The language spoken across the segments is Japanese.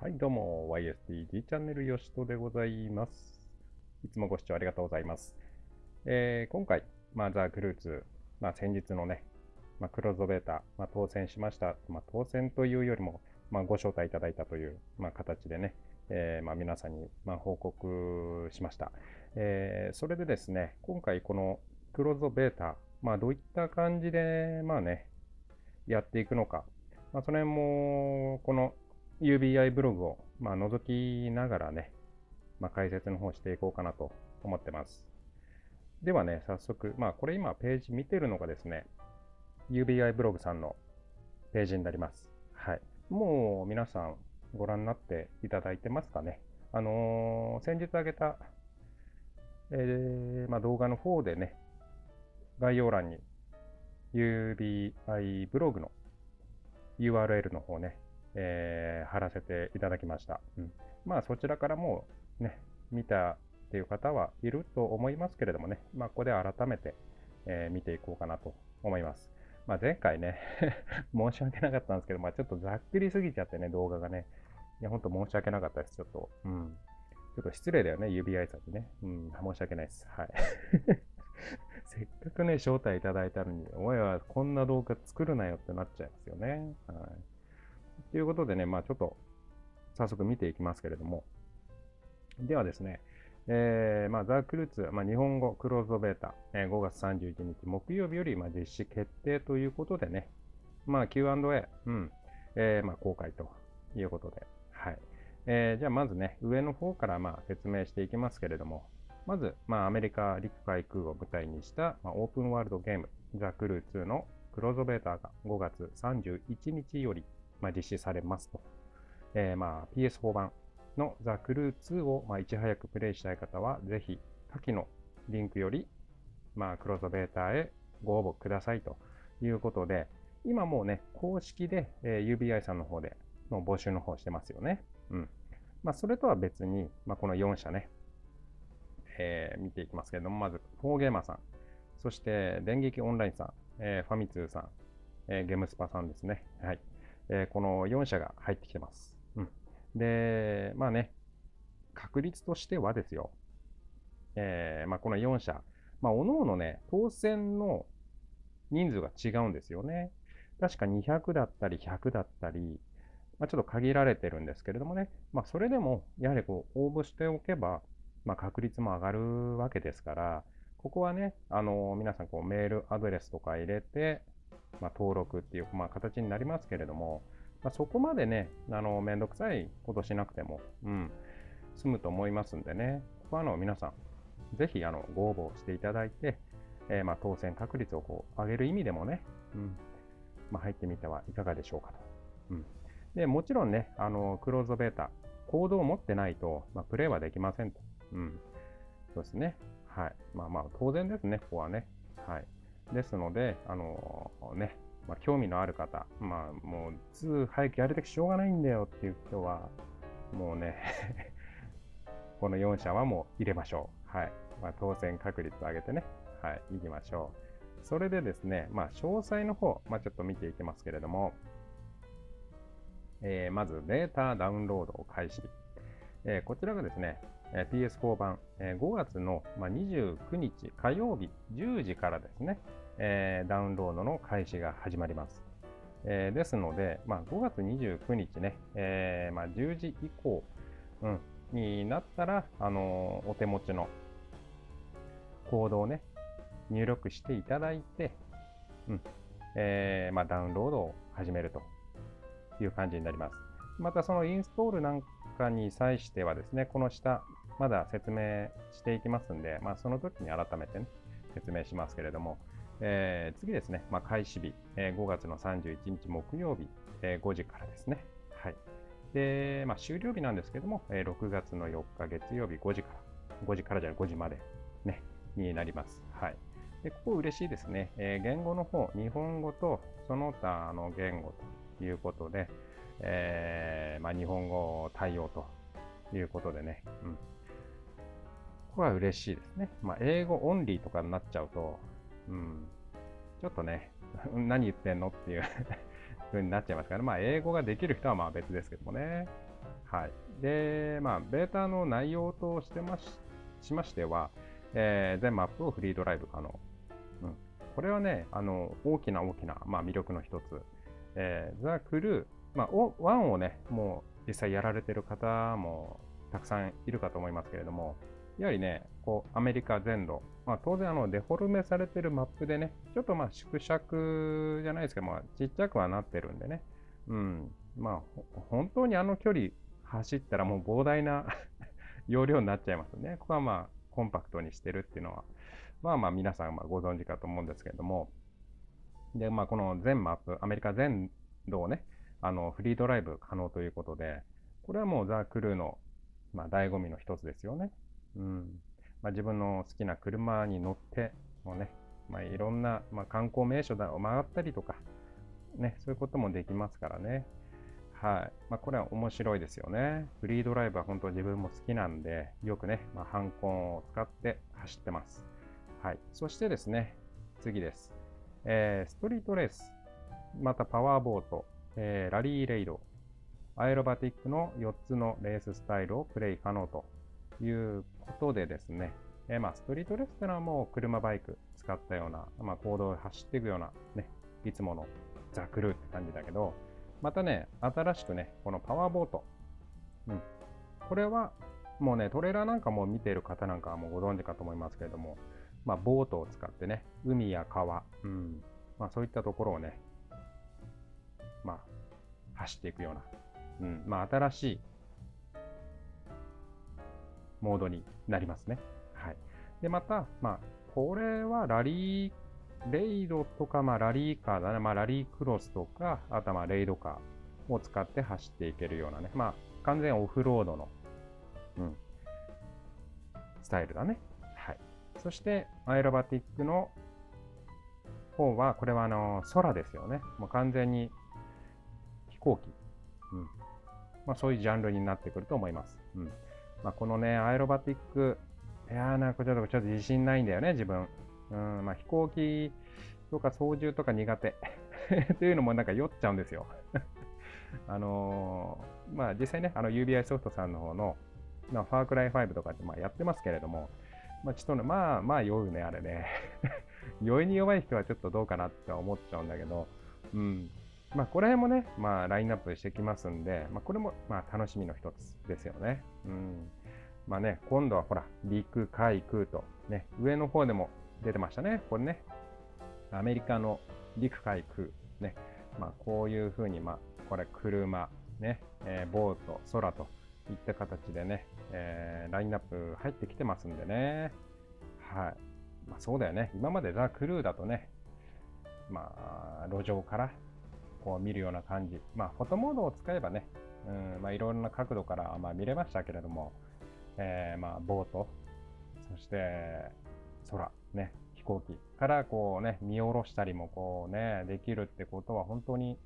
はい、どうも、YSTG チャンネルよしとでございます。いつもご視聴ありがとうございます。えー今回、まあ、ザ・クルーツ、まあ、先日のね、まあ、クローズドベータ、まあ、当選しました。まあ、当選というよりも、まあ、ご招待いただいたという、まあ、形でね、えーまあ、皆さんに、まあ、報告しました。えーそれでですね、今回このクローズドベータ、まあ、どういった感じで、まあね、やっていくのか、まあ、その辺も、この UBI ブログを、まあ、覗きながらね、まあ、解説の方していこうかなと思ってます。ではね、早速、まあ、これ今ページ見てるのがですね、UBI ブログさんのページになります。はい。もう皆さんご覧になっていただいてますかね。あのー先日あげた、えーまあ、動画の方でね、概要欄に UBI ブログの URL の方ね、えー貼らせていただきました。うん、まあそちらからもね、見たっていう方はいると思いますけれどもね、まあここで改めて、えー見ていこうかなと思います。まあ前回ね、申し訳なかったんですけど、まあちょっとざっくりすぎちゃってね、動画がね。いや、ほんと申し訳なかったです、ちょっと。うん。ちょっと失礼だよね、指挨拶ね。うん、申し訳ないです。はい。せっかくね、招待いただいたのに、お前はこんな動画作るなよってなっちゃいますよね。はい。ということでね、まあちょっと早速見ていきますけれども。ではですね、えーまあ、ザ・クルーツ、まあ、日本語クローズドベータ、えー5月31日木曜日より、まあ、実施決定ということでね、まあ、Q&A、うんえーまあ、公開ということで、はいえーじゃあまずね、上の方からまあ説明していきますけれども、まず、まあ、アメリカ陸海空を舞台にした、まあ、オープンワールドゲーム、ザ・クルー2のクローズドベータが5月31日より、まあ、実施されますと。えーまあ、PS4 版のザ・クルー2を、まあ、いち早くプレイしたい方は、ぜひ下記のリンクより、まあ、クローズベータへご応募くださいということで、今もうね、公式で、えー UBI さんの方での募集の方してますよね。うん。まあ、それとは別に、まあ、この4社ね、えー見ていきますけれども、まず、フォーゲーマーさん、そして、電撃オンラインさん、えーファミ通さん、えーゲームスパさんですね。はい。えーこの4社が入ってきてます。うん。で、まあね、確率としてはですよ、えーまあ、この4社、まあ、おのおのね、当選の人数が違うんですよね。確か200だったり100だったり、まあ、ちょっと限られてるんですけれどもね、まあ、それでも、やはりこう、応募しておけば、まあ、確率も上がるわけですから、ここはね、あの皆さんこうメールアドレスとか入れて、まあ、登録っていう、まあ、形になりますけれども、まあ、そこまでね、あの、めんどくさいことしなくても、うん、済むと思いますんでね、ここはあの、皆さん、ぜひ、あの、ご応募していただいて、えーまあ、当選確率をこう、上げる意味でもね、うん、まあ、入ってみてはいかがでしょうかと。うん。で、もちろんね、あの、クローズベータ、コードを持ってないと、まあ、プレイはできませんと。うん。そうですね。はい。まあまあ、当然ですね、ここはね。はい。ですので、あのね、まあ、興味のある方、まあ、もう、2早くやりたくしょうがないんだよっていう人は、もうね、この4社はもう入れましょう。はい。まあ、当選確率を上げてね、はい、行きましょう。それでですね、まあ、詳細の方、まあ、ちょっと見ていきますけれども、えーまず、データダウンロードを開始。えーこちらがですね、PS4 版、5月の、29日火曜日10時からですね、ダウンロードの開始が始まります。ですので、まあ、5月29日ね、まあ、10時以降、うん、になったら、あのお手持ちのコードをね、入力していただいて、うんえーまあ、ダウンロードを始めるという感じになります。またそのインストールなんかに際してはですね、この下、まだ説明していきますんで、まあ、その時に改めてね、説明しますけれども、えー次ですね、まあ、開始日、えー5月の31日木曜日、えー5時からですね。はい。で、まあ、終了日なんですけども、えー6月の4日月曜日5時から、5時からじゃない、5時まで、ね、になります。はい。で、ここ嬉しいですね。えー言語の方、日本語とその他の言語ということで、えーまあ、日本語対応ということでね、うん。こは嬉しいですね。まあ、英語オンリーとかになっちゃうと、うん、ちょっとね、何言ってんのっていう 風になっちゃいますから、まあ、英語ができる人はまあ別ですけどもね。はい。で、まあ、ベータの内容としてまししましては、えー、全マップをフリードライブ可能。うん、これはね、あの大きな大きな、まあ、魅力の一つ。えー、ザ・クルー、まあ、1をね、もう実際やられてる方もたくさんいるかと思いますけれども、やはりね、こうアメリカ全土、まあ、当然あのデフォルメされてるマップでね、ちょっとまあ縮尺じゃないですけど、まあ、ちっちゃくはなってるんでね、うん、まあ、本当にあの距離走ったらもう膨大な 容量になっちゃいますね。ここはまあ、コンパクトにしてるっていうのは、まあまあ皆さんまご存知かと思うんですけれども、で、まあこの全マップ、アメリカ全土をね、あの、フリードライブ可能ということで、これはもうザ・クルーの、まあ、醍醐味の一つですよね。うん。まあ、自分の好きな車に乗って、もね、まあ、いろんな、まあ、観光名所を回ったりとか、ね、そういうこともできますからね。はい。まあ、これは面白いですよね。フリードライブは本当自分も好きなんで、よくね、まあ、ハンコンを使って走ってます。はい。そしてですね、次です。えー、ストリートレース、またパワーボート、えー、ラリーレイド、アエロバティックの4つのレーススタイルをプレイ可能ということでですね、え、まあ、ストリートレスっていうのはも車バイク使ったような、まあ、行動を走っていくような、ね、いつものザ・クルーって感じだけど、またね、新しくね、このパワーボート。うん。これは、もうね、トレーラーなんかも見ている方なんかはもうご存知かと思いますけれども、まあ、ボートを使ってね、海や川、うん。まあ、そういったところをね、まあ、走っていくような、うん。まあ、新しいモードになりますね。はい。で、また、まあ、これはラリーレイドとか、まあ、ラリーカーだね。まあ、ラリークロスとか、あとはまあ、レイドカーを使って走っていけるようなね。まあ、完全オフロードの、うん、スタイルだね。はい。そして、アイロバティックの方は、これはあの、空ですよね。もう完全に飛行機。うん。まあ、そういうジャンルになってくると思います。うん。まあ、このね、アイロバティック、いやーなんかちょっとちょっと自信ないんだよね、自分。うんまあ、飛行機とか操縦とか苦手 というのもなんか酔っちゃうんですよ あのー、まあ実際ね、あの UBI ソフトさんの方の、まあ、ファークライ5とかってまあやってますけれども、まあちょっとね、まあまあ酔うね、あれね。酔いに弱い人はちょっとどうかなって思っちゃうんだけど、うん。まあこれもね、まあラインナップしてきますんで、まあこれもまあ楽しみの一つですよね。うん。まあね、今度はほら、陸、海、空と、ね、上の方でも出てましたね。これね。アメリカの陸海空。ね。まあ、こういうふうに、まあ、これ車、ね、えー、ボート、空といった形でね、えー、ラインナップ入ってきてますんでね。はい。まあ、そうだよね。今までザ・クルーだとね、まあ、路上からこう見るような感じ。まあ、フォトモードを使えばね、うん、まあ、いろんな角度から、まあ、見れましたけれども、えー、まあ、ボート、そして空、ね、飛行機からこうね、見下ろしたりもこうね、できるってことは本当に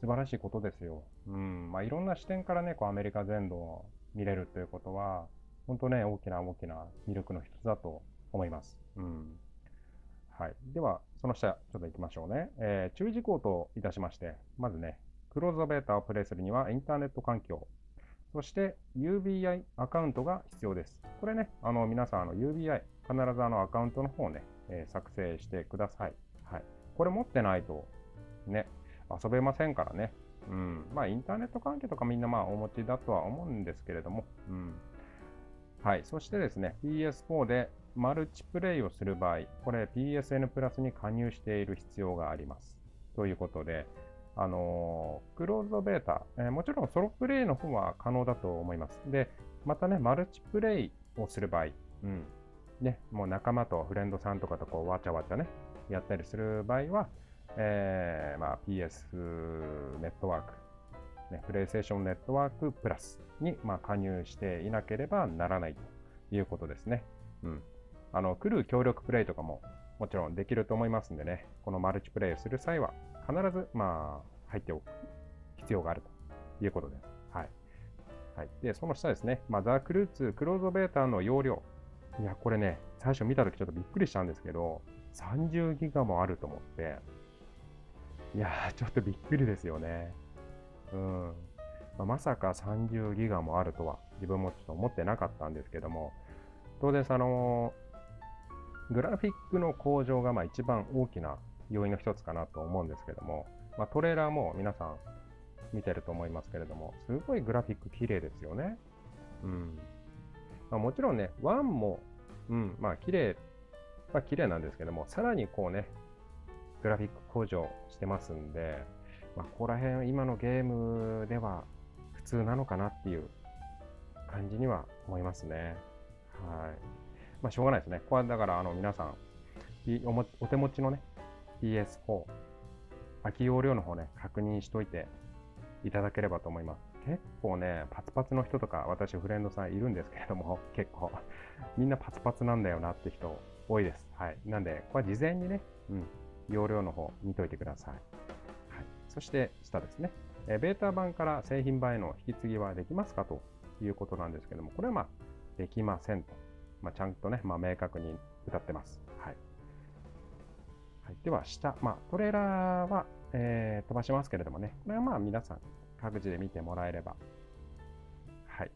素晴らしいことですよ。うん。まあ、いろんな視点からね、こうアメリカ全土を見れるということは、本当ね、大きな大きな魅力の一つだと思います。うん。はい。では、その下、ちょっと行きましょうね。えー、注意事項といたしまして、まずね、クローズドベータをプレイするにはインターネット環境、そして UBI アカウントが必要です。これね、あの皆さんあの UBI、必ずあのアカウントの方をね、えー、作成してください。はい。これ持ってないと、ね、遊べませんからね。うん。まあ、インターネット関係とかみんなまあお持ちだとは思うんですけれども、うん。はい。そしてですね、PS4 でマルチプレイをする場合、これ PSN プラスに加入している必要があります。ということで、あのー、クローズドベータ、えー、もちろんソロプレイの方は可能だと思います。で、またね、マルチプレイをする場合、うん、ね、もう仲間とフレンドさんとかとこうわちゃわちゃね、やったりする場合は、えー、まあ、PS ネットワーク、ね、プレイステーションネットワークプラスに、まあ、加入していなければならないということですね。うん。あの、クルー協力プレイとかももちろんできると思いますんでね、このマルチプレイをする際は必ず、まあ、入っておく必要があるということです。はい。はい。で、その下ですね、まあ、ザ・クルーツクローズベータの容量、いや、これね、最初見たときちょっとびっくりしたんですけど、30ギガもあると思って、いやー、ちょっとびっくりですよね。うん。まあ、まさか30ギガもあるとは自分もちょっと思ってなかったんですけども、当然その、グラフィックの向上がまあ一番大きな要因の一つかなと思うんですけども、まあ、トレーラーも皆さん見てると思いますけれども、すごいグラフィック綺麗ですよね。うん。まあ、もちろんね、1も、うん、まあ綺麗、まあ綺麗なんですけども、さらにこうね、グラフィック向上してますんで、まあ、ここら辺今のゲームでは普通なのかなっていう感じには思いますね。はい。まあ、しょうがないですね。ここはだからあの皆さん、お手持ちのね、PS4、空き容量の方ね、確認しといていただければと思います。結構ね、パツパツの人とか、私フレンドさんいるんですけれども、結構、みんなパツパツなんだよなって人多いです。はい。なんで、これは事前にね、うん、容量の方見といてください。はい。そして下ですね。えベータ版から製品版への引き継ぎはできますか？ということなんですけども、これはまあ、できませんと。まあ、ちゃんとね、まあ、明確に歌ってます。はい。はい、では、下、まあ、トレーラーは、えー、飛ばしますけれどもね、これはまあ、皆さん、各自で見てもらえれば。はい。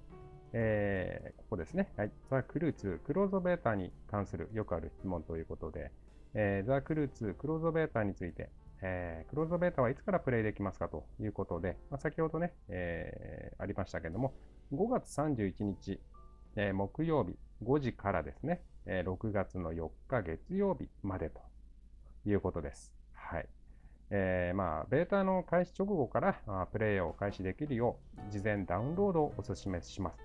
えー、ここですね。はい。ザ・クルーツ、クローズベータに関するよくある質問ということで、えー、ザ・クルーツ、クローズベータについて、えー、クローズベータはいつからプレイできますかということで、まあ、先ほどね、えー、ありましたけれども、5月31日、えー、木曜日5時からですね、えー、6月の4日月曜日までということです。はい。えー、まあ、ベータの開始直後からあプレイを開始できるよう、事前ダウンロードをお勧めします。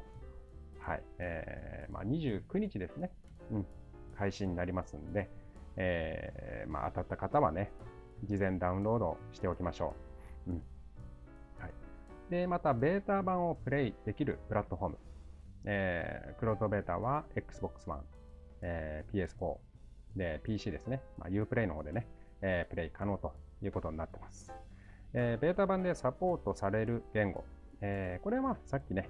はい。えー、まあ、29日ですね。うん。開始になりますんで、えー、まあ、当たった方はね、事前ダウンロードしておきましょう。うん。はい。で、また、ベータ版をプレイできるプラットフォーム。えー、クローズベータは Xbox One、えー、PS4、で、PC ですね。まあ、Uplay の方でね、えー、プレイ可能ということになってます。えー、ベータ版でサポートされる言語。えー、これはさっきね、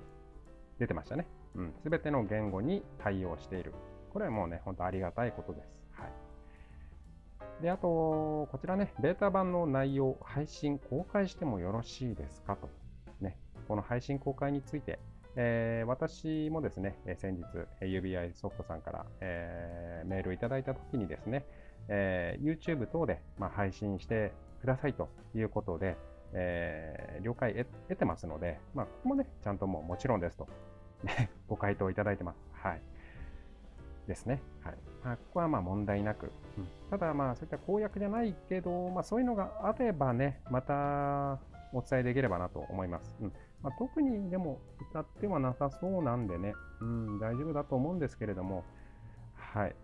出てましたね。うん。すべての言語に対応している。これはもうね、本当ありがたいことです。はい。で、あと、こちらね、ベータ版の内容、配信公開してもよろしいですかと。ね、この配信公開について、えー、私もですね、先日、UBI ソフトさんから、えー、メールをいただいたときにですね、えー、YouTube 等で、まあ、配信してくださいということで、えー、了解得てますので、まあ、ここもね、ちゃんともうもちろんですと、ご回答いただいてます。はい。ですね。はい。まあ、ここはまあ問題なく。うん、ただまあそういった公約じゃないけど、まあそういうのがあればね、またお伝えできればなと思います。うんまあ、特にでも歌ってはなさそうなんでね、うん、大丈夫だと思うんですけれども、はい。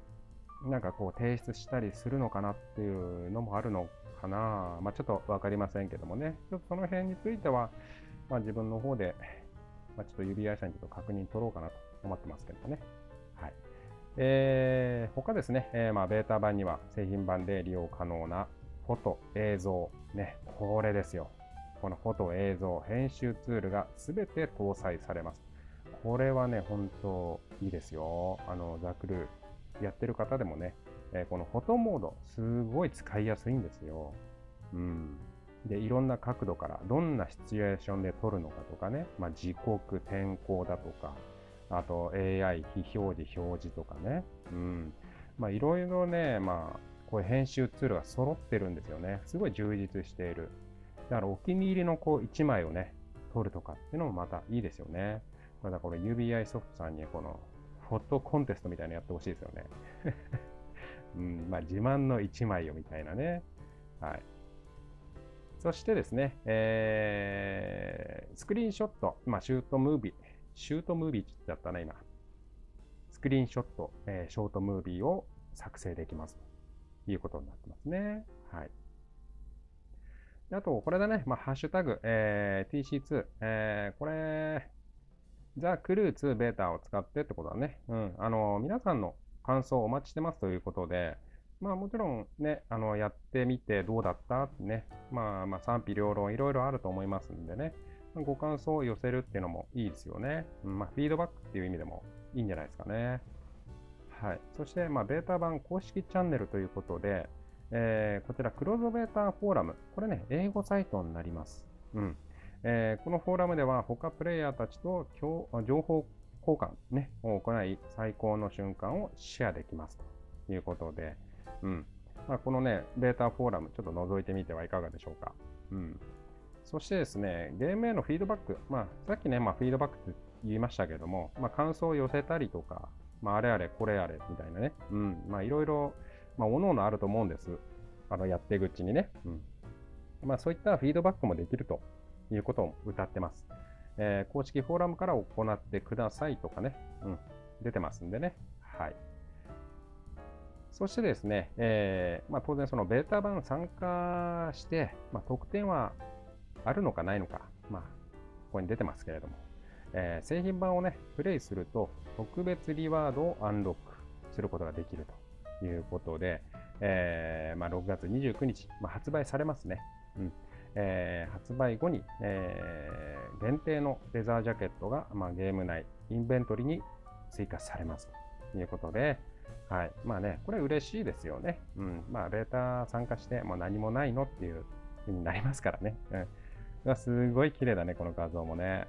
なんかこう提出したりするのかなっていうのもあるのかな。まあちょっとわかりませんけどもね。ちょっとその辺については、まあ自分の方で、まあ、ちょっと指輪社にちょっと確認取ろうかなと思ってますけどね。はい。えー、他ですね、えー、まあベータ版には製品版で利用可能なフォト、映像、ね、これですよ。このフォト、映像、編集ツールが全て搭載されます。これはね、本当いいですよ。あの、ザクルーやってる方でもね、えこのフォトモード、すごい使いやすいんですよ。うん。で、いろんな角度からどんなシチュエーションで撮るのかとかね、まあ、時刻、天候だとか、あと AI、非表示、表示とかね。うん。まあ、いろいろね、まあ、こういう編集ツールが揃ってるんですよね。すごい充実している。だからお気に入りのこう1枚をね、撮るとかっていうのもまたいいですよね。まだこれ UBI ソフトさんにこのフォトコンテストみたいなのやってほしいですよね。うん、まあ自慢の1枚をみたいなね。はい。そしてですね、えー、スクリーンショット、まあシュートムービー、シュートムービーって言っちゃったね、今。スクリーンショット、えー、ショートムービーを作成できますということになってますね。はい。あと、これだね、まあ、ハッシュタグ、えー、TC2、えー、これ、ザ・クルー2ベータを使ってってことだね。うん。あの、皆さんの感想をお待ちしてますということで、まあもちろんね、あの、やってみてどうだったってね、まあまあ賛否両論いろいろあると思いますんでね、ご感想を寄せるっていうのもいいですよね。うん、まあフィードバックっていう意味でもいいんじゃないですかね。はい。そして、まあベータ版公式チャンネルということで、えー、こちら、クローズベータフォーラム。これね、英語サイトになります。うん。えー、このフォーラムでは他プレイヤーたちと情報交換、ね、を行い、最高の瞬間をシェアできますということで、うんまあ、このね、ベータフォーラム、ちょっと覗いてみてはいかがでしょうか。うん、そしてですね、ゲームへのフィードバック、まあ、さっきね、まあ、フィードバックって言いましたけども、まあ、感想を寄せたりとか、まあ、あれあれ、これあれみたいなね、うん、まあ、いろいろ、まあ、おのおのあると思うんです。あの、やっていくうちにね。うん。まあ、そういったフィードバックもできるということを歌ってます。えー、公式フォーラムから行ってくださいとかね、うん、出てますんでね。はい。そしてですね、えー、まあ、当然そのベータ版参加して、まあ、特典はあるのかないのか、まあ、ここに出てますけれども、えー、製品版をね、プレイすると特別リワードをアンロックすることができるということで、えー、まあ、6月29日、まあ、発売されますね。うんえー、発売後に、えー、限定のレザージャケットが、まあ、ゲーム内インベントリに追加されますということで、はい。まあね、これ嬉しいですよね。うん。まあ、ベータ参加してもう何もないのっていう風になりますからね。うん。すごい綺麗だね、この画像もね。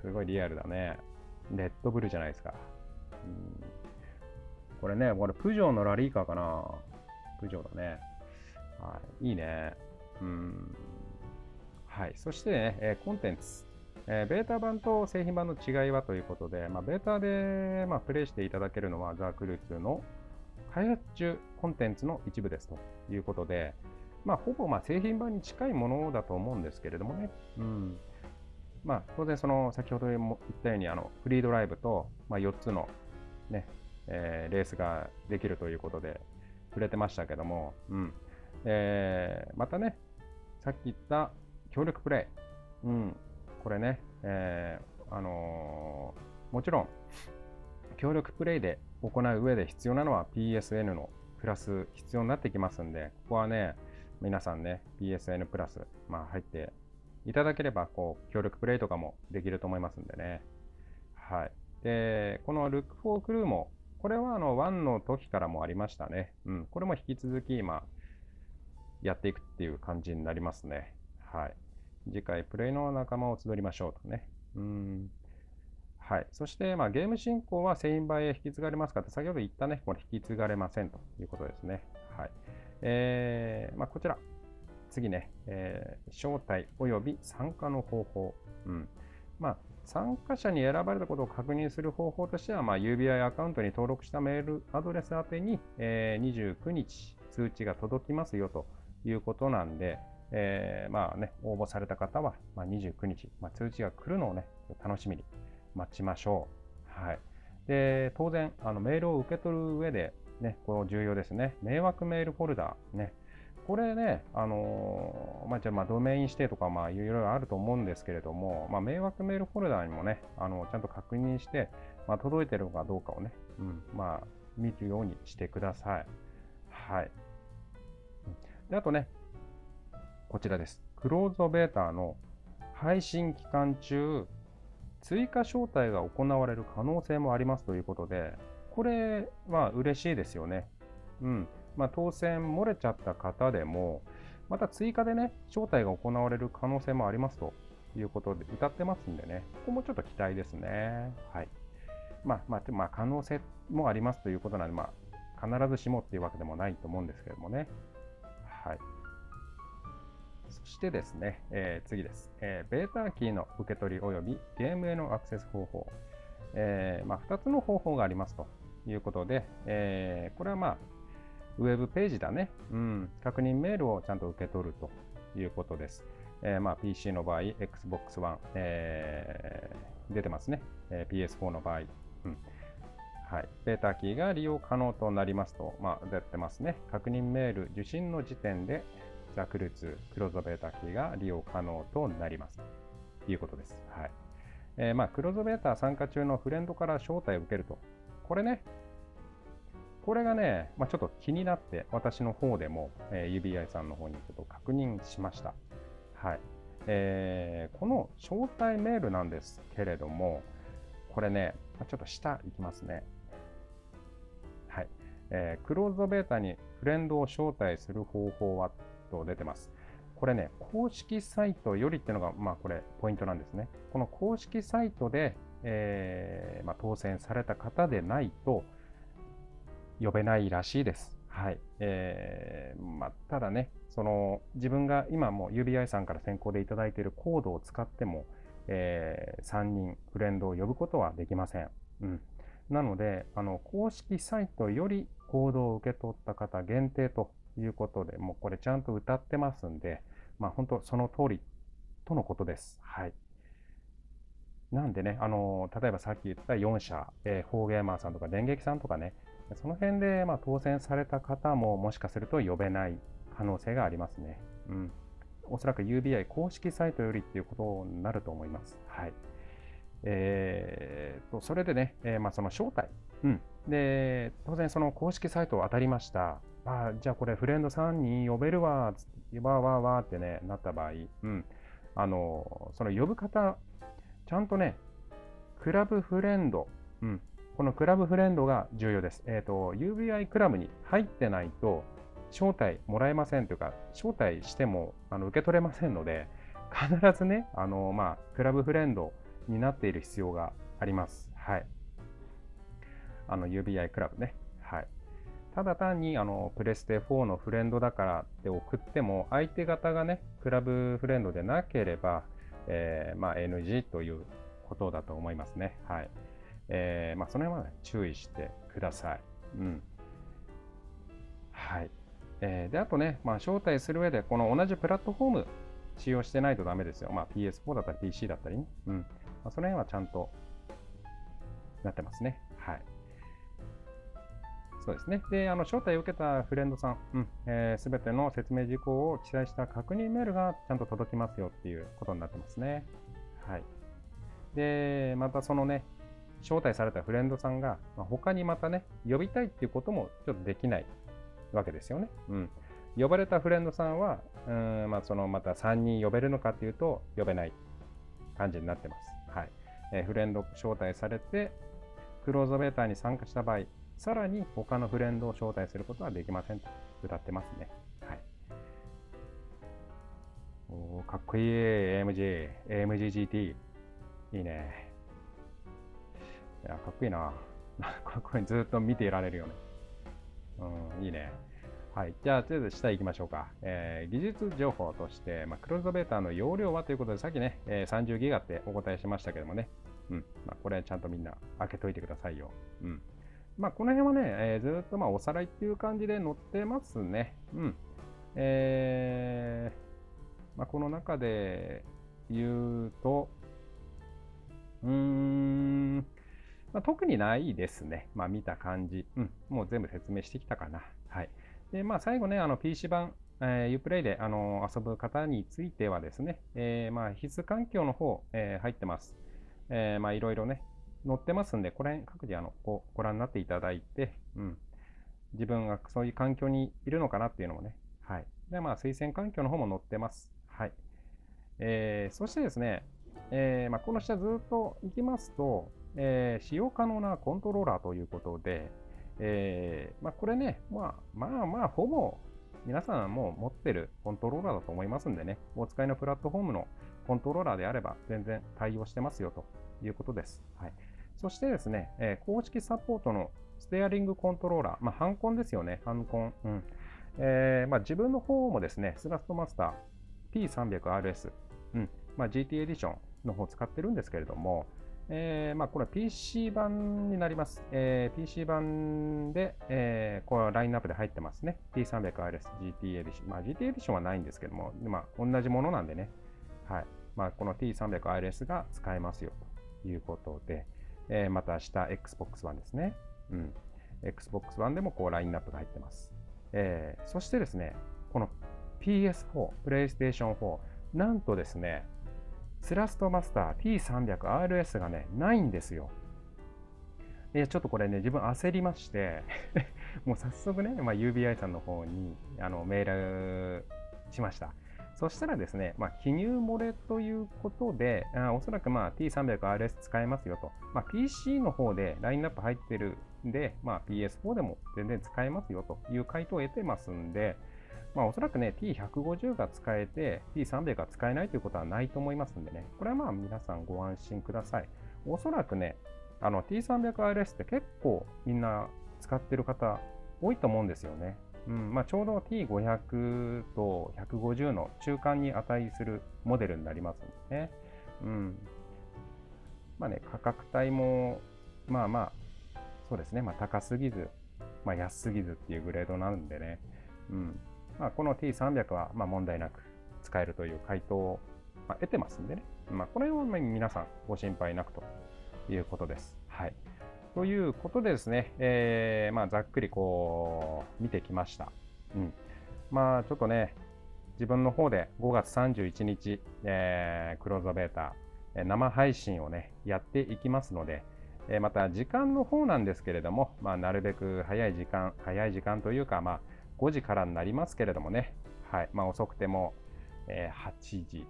すごいリアルだね。レッドブルじゃないですか。うん。これね、これプジョーのラリーカーかな。プジョーだね。はい。いいね。うん。はい。そしてね、えー、コンテンツ。えー、ベータ版と製品版の違いはということで、まあ、ベータで、まあ、プレイしていただけるのはザ・クルーツの開発中コンテンツの一部ですということで、まあ、ほぼまあ製品版に近いものだと思うんですけれどもね。うんまあ、当然、その先ほども言ったようにあのフリードライブと、まあ、4つの、ねえー、レースができるということで触れてましたけども、うんえー、またね、さっき言った協力プレイ、うん、これね、えー、あのー、もちろん協力プレイで行う上で必要なのは PSN のプラス必要になってきますんで、ここはね、皆さんね、PSN プラス、まあ、入っていただければ、こう、協力プレイとかもできると思いますんでね。はい。で、この Look for Crew も、これはあの、1の時からもありましたね。うん。これも引き続き今、やっていくっていう感じになりますね。はい。次回、プレイの仲間を集りましょうとね。うん。はい。そして、まあ、ゲーム進行は製品版へ引き継がれますかって、先ほど言ったね、これ引き継がれませんということですね。はい。えー、まあ、こちら。次ね、えー、招待及び参加の方法。うん。まあ、参加者に選ばれたことを確認する方法としては、まあ、UBI アカウントに登録したメールアドレス宛てに、えー、29日通知が届きますよということなんで、えー、まあね、応募された方は、まあ、29日、まあ、通知が来るのをね、楽しみに待ちましょう。はい。で、当然、あのメールを受け取る上で、ね、この重要ですね。迷惑メールフォルダね。これね、あのー、まあ、じゃあ、ま、ドメイン指定とか、まあ、いろいろあると思うんですけれども、まあ、迷惑メールフォルダにもね、あの、ちゃんと確認して、ま、届いてるかどうかをね、うん、まあ、見るようにしてください。はい。で、あとね、こちらです。クローズドベータの配信期間中、追加招待が行われる可能性もありますということで、これは嬉しいですよね。うん。まあ、当選漏れちゃった方でも、また追加でね、招待が行われる可能性もありますということで歌ってますんでね、ここもちょっと期待ですね。はい。まあ、まあ、まあ、可能性もありますということなんで、まあ、必ずしもっていうわけでもないと思うんですけどもね。はい。そしてですね、えー、次です、えー、ベータキーの受け取り及びゲームへのアクセス方法。えーまあ、2つの方法がありますということで、え、これはまあ、ウェブページだね。うん。確認メールをちゃんと受け取るということです。えー、まあ、PC の場合、Xbox One、えー、出てますね。えー、PS4 の場合。うん。はい。ベータキーが利用可能となりますと、まあ、出てますね。確認メール受信の時点で、ザクルツ、クローズベータキーが利用可能となります。ということです。はい。えー、まあ、クローズベータ参加中のフレンドから招待を受けると。これね、これがね、まあ、ちょっと気になって、私の方でも、えー、UBI さんの方にちょっと確認しました。はい。えー、この招待メールなんですけれども、これね、ちょっと下いきますね。はい。えー、クローズドベータにフレンドを招待する方法はと出てます。これね、公式サイトよりっていうのが、まあ、これ、ポイントなんですね。この公式サイトで、えーまあ、当選された方でないと、呼べないらしいです。はい。えー、まあ、ただね、その、自分が今も UBI さんから先行でいただいているコードを使っても、えー、3人フレンドを呼ぶことはできません。うん。なので、あの、公式サイトよりコードを受け取った方限定ということで、もうこれちゃんと歌ってますんで、まあ本当その通りとのことです。はい。なんでね、あの、例えばさっき言った4社、えー、フォーゲーマーさんとか電撃さんとかね、その辺で、まあ、当選された方ももしかすると呼べない可能性がありますね。うん。おそらく UBI 公式サイトよりっていうことになると思います。はい。えー、と、それでね、えー、まあ、その招待。うん。で、当然その公式サイト当たりました。あじゃあこれフレンドさんに呼べるわ、つって、わーわーわーってね、なった場合、うん。あの、その呼ぶ方、ちゃんとね、クラブフレンド、うん。このクラブフレンドが重要です。えっ、ー、と、UBI クラブに入ってないと、招待もらえませんというか、招待してもあの受け取れませんので、必ずね、あの、まあ、クラブフレンドになっている必要があります。はい。あの、UBI クラブね。はい。ただ単に、あの、プレステ4のフレンドだからって送っても、相手方がね、クラブフレンドでなければ、えー、まあ、NG ということだと思いますね。はい。えー、まあ、その辺は、ね、注意してください。うん。はい。えー、で、あとね、まあ、招待する上で、この同じプラットフォーム使用してないとダメですよ。まあ、PS4 だったり PC だったりね。うん。まあ、その辺はちゃんとなってますね。はい。そうですね。で、あの、招待を受けたフレンドさん、うん、えー、ての説明事項を記載した確認メールがちゃんと届きますよっていうことになってますね。はい。で、またそのね、招待されたフレンドさんが、まあ、他にまたね、呼びたいっていうこともちょっとできないわけですよね。うん。呼ばれたフレンドさんは、うん、まあ、そのまた3人呼べるのかっていうと、呼べない感じになってます。はい。えー、フレンド招待されて、クローズベーターに参加した場合、さらに他のフレンドを招待することはできませんと歌ってますね。はい。おかっこいい AMG、AMGGT。いいね。いや、かっこいいな。これずっと見ていられるよね。うん、いいね。はい。じゃあ、とりあえず下行きましょうか。えー、技術情報として、まあ、クローズドベータの容量はということで、さっきね、えー、30ギガってお答えしましたけどもね。うん。まあ、これちゃんとみんな開けといてくださいよ。うん。まあ、この辺はね、えー、ずっとまあおさらいっていう感じで載ってますね。うん。えー、まあ、この中で言うと、うーん、まあ、特にないですね。まあ、見た感じ。うん。もう全部説明してきたかな。はい。で、まあ、最後ね、あの、PC 版、えー、Uplay で、あの遊ぶ方についてはですね、えー、まあ、必須環境の方、えー、入ってます。えー、まあ、いろいろね、載ってますんで、これ、各自、あの、こう、ご覧になっていただいて、うん。自分がそういう環境にいるのかなっていうのもね、はい。で、まあ、推薦環境の方も載ってます。はい。えー、そしてですね、えー、まあ、この下ずっと行きますと、えー、使用可能なコントローラーということで、えー、まあ、これね、まあまあまあ、ほぼ皆さんも持ってるコントローラーだと思いますんでね、お使いのプラットフォームのコントローラーであれば全然対応してますよということです。はい、そしてですね、えー、公式サポートのステアリングコントローラー、まあ、ハンコンですよね、ハンコン。うん。えーまあ、自分の方もですね、スラストマスター P300RS、うん。まあ、GT エディションの方使ってるんですけれども、えー、まあ、これは PC 版になります。えー、PC 版で、えー、このラインナップで入ってますね。P300RS GT エディション。まあ、GT エディションはないんですけども、まあ、同じものなんでね。はい。まあ、この T300RS が使えますよということで、えー、また下 Xbox One ですね。うん。Xbox One でもこうラインナップが入ってます。えー、そしてですね、この PS4、PlayStation 4、なんとですね、スラストマスター T300RS がね、ないんですよ。で、ちょっとこれね、自分焦りまして もう早速ね、まあ、UBI さんの方にあのメールしました。そしたらですね、まあ、記入漏れということで、あおそらくまあ T300RS 使えますよと。まあ、PC の方でラインナップ入ってるんで、まあ、PS4 でも全然使えますよという回答を得てますんで、まあ、おそらくね、T150 が使えて、T300 が使えないということはないと思いますんでね、これはまあ皆さんご安心ください。おそらくね、T300RS って結構みんな使ってる方多いと思うんですよね。うんまあ、ちょうど T500 と150の中間に値するモデルになりますんでね。うんまあね、価格帯も、まあまあ、そうですね、まあ、高すぎず、まあ、安すぎずっていうグレードなんでね、うんまあ、この T300 はまあ問題なく使えるという回答をまあ得てますんでね、まあ、これは皆さんご心配なくということです。はい。ということでですね、えー、まあ、ざっくりこう、見てきました。うん。まあ、ちょっとね、自分の方で5月31日、えー、クローズベータ、生配信をね、やっていきますので、えまた時間の方なんですけれども、まあ、なるべく早い時間、早い時間というか、まあ、5時からになりますけれどもね、はいまあ、遅くても、え、8時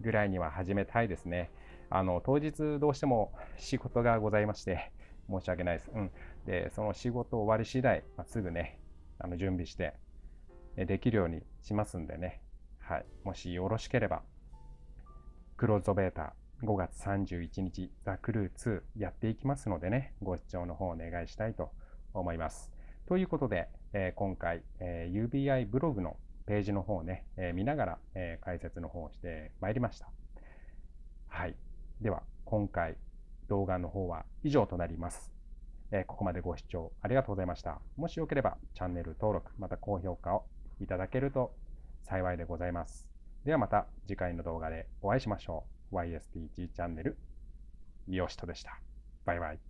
ぐらいには始めたいですね。あの当日どうしても仕事がございまして、申し訳ないです。うん、でその仕事終わり次第、まあ、すぐね、あの準備してできるようにしますんでね、はい、もしよろしければ、クローズドベータ5月31日、ザ・クルー2やっていきますのでね、ご視聴の方お願いしたいと思います。ということで、えー、今回、えー、UBI ブログのページの方をね、えー、見ながら、え解説の方をしてまいりました。はい。では、今回動画の方は以上となります。えここまでご視聴ありがとうございました。もしよければチャンネル登録、また高評価をいただけると幸いでございます。ではまた次回の動画でお会いしましょう。YSTG チャンネル、よしとでした。バイバイ。